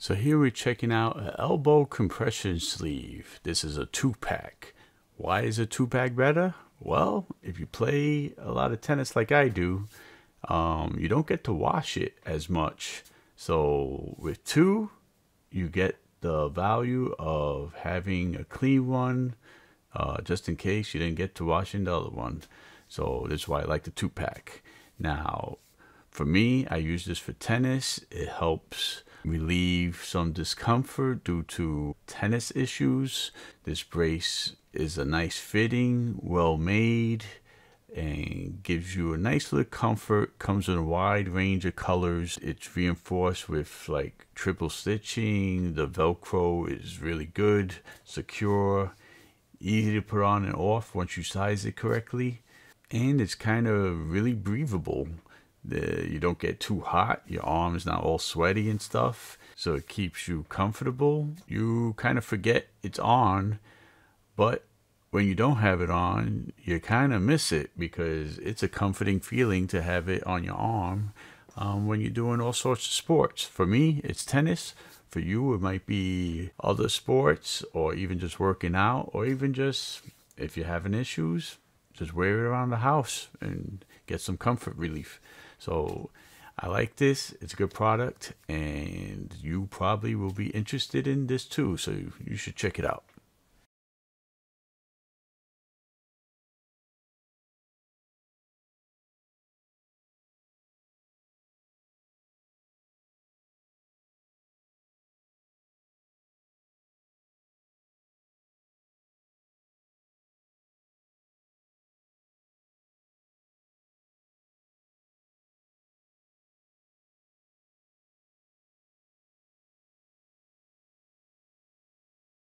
So here we're checking out an elbow compression sleeve. This is a two pack. Why is a two pack better? Well, if you play a lot of tennis like I do, um, you don't get to wash it as much. So with two, you get the value of having a clean one, uh, just in case you didn't get to washing the other one. So that's why I like the two pack. Now, for me, I use this for tennis. It helps relieve some discomfort due to tennis issues. This brace is a nice fitting, well made, and gives you a nice little comfort. Comes in a wide range of colors. It's reinforced with like triple stitching. The Velcro is really good, secure, easy to put on and off once you size it correctly. And it's kind of really breathable the, you don't get too hot. Your arm is not all sweaty and stuff. So it keeps you comfortable. You kind of forget it's on, but when you don't have it on, you kind of miss it because it's a comforting feeling to have it on your arm um, when you're doing all sorts of sports. For me, it's tennis. For you, it might be other sports or even just working out or even just if you're having issues, just wear it around the house and get some comfort relief. So I like this. It's a good product, and you probably will be interested in this too. So you should check it out.